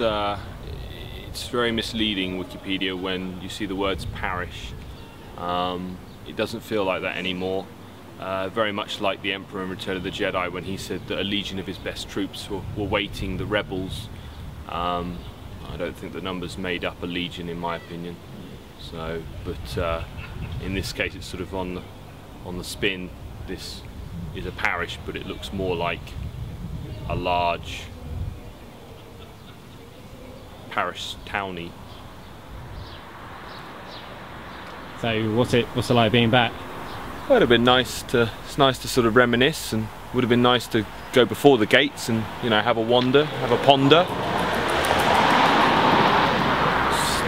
it's uh, it's very misleading Wikipedia when you see the words parish. Um, it doesn't feel like that anymore. Uh, very much like the Emperor in Return of the Jedi when he said that a legion of his best troops were, were waiting the rebels. Um, I don't think the numbers made up a legion in my opinion. So, but uh, in this case it's sort of on the, on the spin. This is a parish, but it looks more like a large parish townie. So what's it what's it like being back? Well, it'd have been nice to it's nice to sort of reminisce and would have been nice to go before the gates and you know have a wander, have a ponder.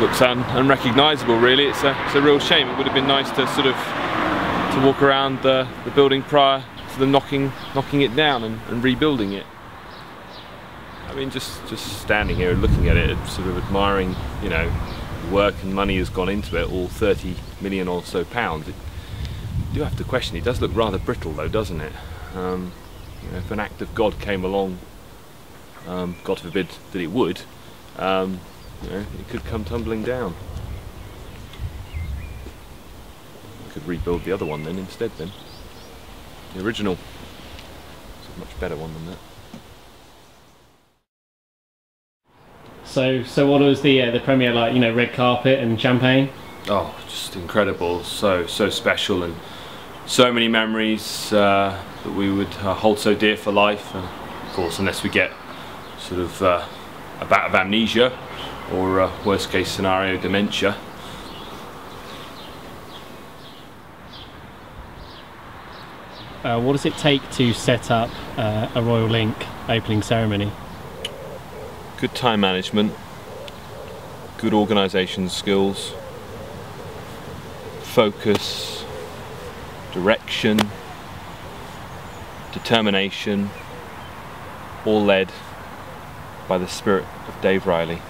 Looks un unrecognisable really. It's a it's a real shame. It would have been nice to sort of to walk around the, the building prior to them knocking knocking it down and, and rebuilding it. I mean, just just standing here and looking at it, sort of admiring, you know, work and money has gone into it, all 30 million or so pounds. It, you do have to question. It does look rather brittle, though, doesn't it? Um, you know, if an act of God came along, um, God forbid that it would, um, you know, it could come tumbling down. Could rebuild the other one then instead. Then the original. It's a much better one than that. So so what was the uh, the premiere like? You know, red carpet and champagne. Oh, just incredible! So so special and so many memories uh, that we would uh, hold so dear for life. And of course, unless we get sort of uh, a bout of amnesia or uh, worst case scenario dementia. Uh, what does it take to set up uh, a Royal Link opening ceremony? Good time management, good organisation skills, focus, direction, determination, all led by the spirit of Dave Riley.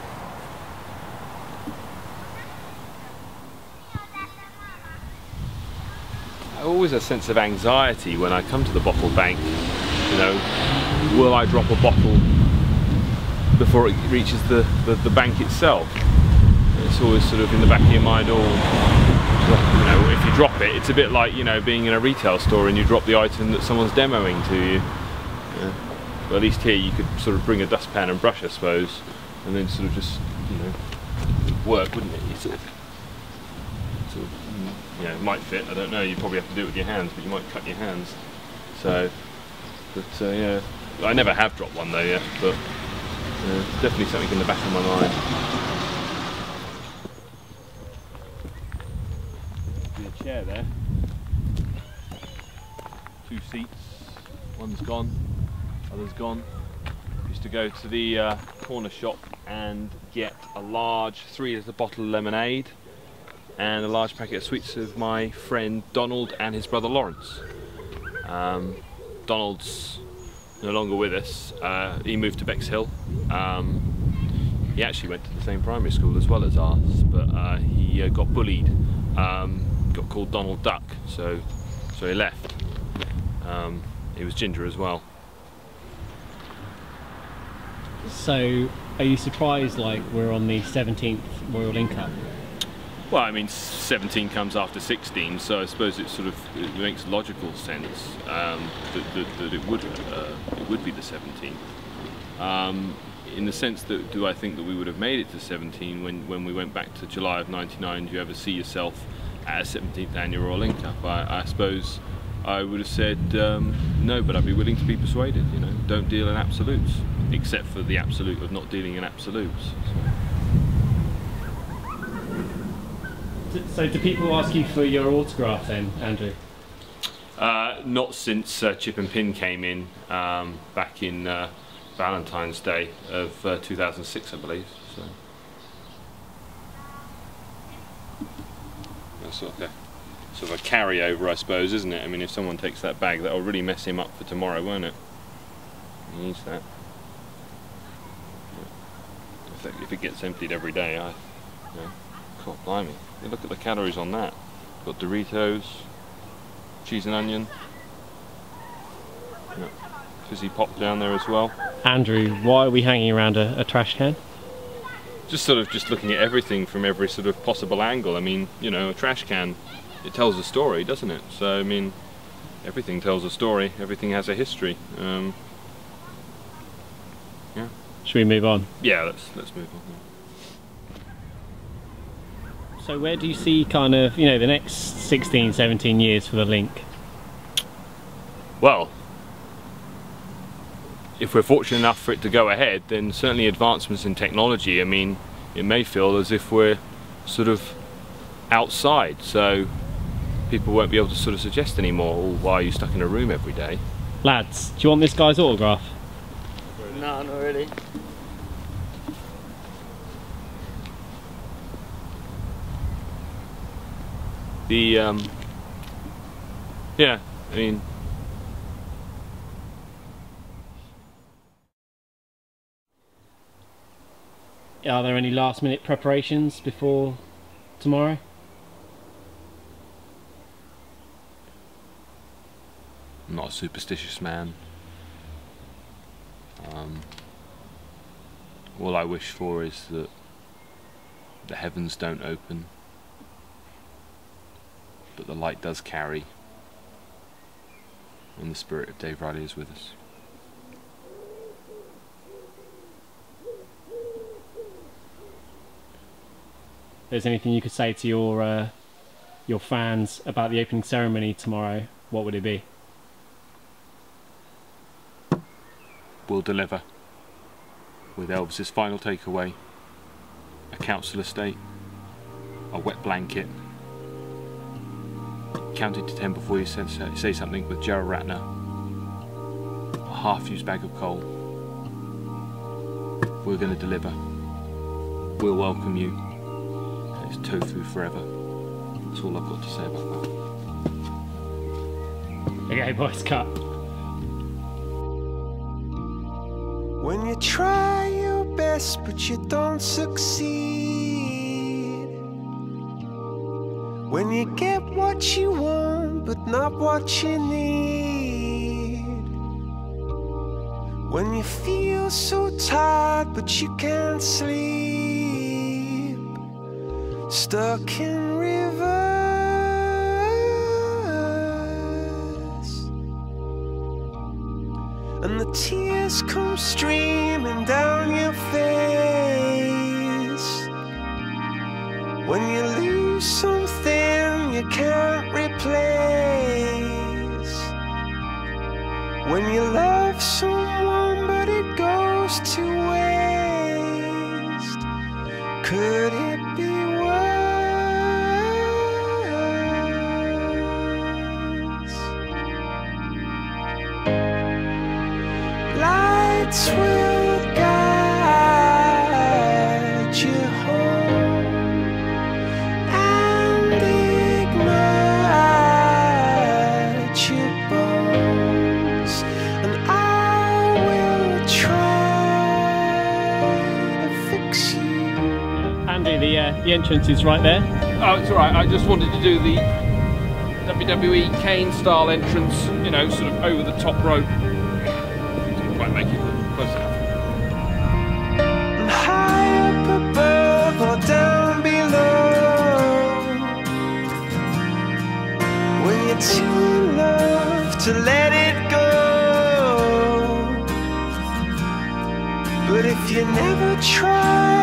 always a sense of anxiety when I come to the bottle bank. You know, will I drop a bottle before it reaches the, the, the bank itself? It's always sort of in the back of your mind, or oh, you know, if you drop it, it's a bit like you know being in a retail store and you drop the item that someone's demoing to you. Yeah. At least here you could sort of bring a dustpan and brush, I suppose, and then sort of just you know work, wouldn't it? You sort of, sort of you know, it might fit. I don't know. You probably have to do it with your hands, but you might cut your hands. So, but uh, yeah, I never have dropped one though yet. But uh, definitely something in the back of my mind. The chair there. Two seats. One's gone. Other's gone. Used to go to the uh, corner shop and get a large three-litre bottle of lemonade and a large packet of sweets with my friend Donald and his brother Lawrence. Um, Donald's no longer with us. Uh, he moved to Bexhill. Um, he actually went to the same primary school as well as ours, but uh, he uh, got bullied. Um, got called Donald Duck, so so he left. Um, he was ginger as well. So, are you surprised? Like we're on the 17th Royal Link? Well, I mean, 17 comes after 16, so I suppose it sort of it makes logical sense um, that, that, that, it would uh, it would be the 17th. Um, in the sense that, do I think that we would have made it to 17 when, when we went back to July of 99? Do you ever see yourself at a 17th annual Royal Link up? I, I suppose I would have said um, no, but I'd be willing to be persuaded. You know, don't deal in absolutes, except for the absolute of not dealing in absolutes. So. So do people ask you for your autograph then, Andrew? Uh, not since uh, Chip and Pin came in um, back in uh, Valentine's Day of uh, 2006, I believe. So. That's sort of, a, sort of a carryover, I suppose, isn't it? I mean, if someone takes that bag, that'll really mess him up for tomorrow, won't it? He needs that. If, it gets emptied every day, I. God, blimey. You look at the calories on that. Got Doritos, cheese and onion. Yeah. Fizzy pop down there as well. Andrew, why are we hanging around a, a trash can? just sort of just looking at everything from every sort of possible angle. I mean, you know, a trash can, it tells a story, doesn't it? So I mean, everything tells a story. Everything has a history. Um, yeah. Should we move on? Yeah. Let's let's move on. So where do you see kind of, you know, the next 16, 17 years for the link? Well, if we're fortunate enough for it to go ahead, then certainly advancements in technology, I mean, it may feel as if we're sort of outside, so people won't be able to sort of suggest anymore, oh, why are you stuck in a room every day? Lads, do you want this guy's autograph? No, not really. The, um, yeah, I mean, Are there any last minute preparations before tomorrow? I'm not a superstitious man. Um, all I wish for is that the heavens don't open, but the light does carry, and the spirit of Dave Riley is with us. there's anything you could say to your uh, your fans about the opening ceremony tomorrow, what would it be? We'll deliver with Elvis's final takeaway, a council estate, a wet blanket, counting to ten before you say, say something with Gerald Ratner, a half-used bag of coal. We're going to deliver. We'll welcome you. It's tofu forever. That's all I've got to say about that. Okay, boys, cut. When you try your best but you don't succeed. When you get what you want but not what you need. When you feel so tired but you can't sleep. Stuck in rivers. And the tears come streaming down your face When you lose something can't replace When you love someone but it goes to waste Could it be worse? Lights the uh, the entrance is right there. Oh, it's alright. I just wanted to do the WWE Kane style entrance, you know, sort of over the top rope. Didn't quite make it close enough. And high up above or down below. When you're too in love to let it go. But if you never try,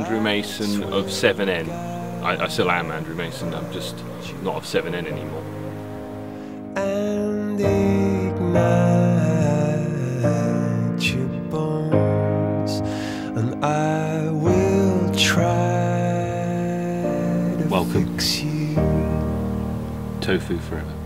Andrew Mason of 7N. I, I still am Andrew Mason, I'm just not of 7N anymore. and ignite your bones, and I will try to Welcome. fix you. Tofu forever.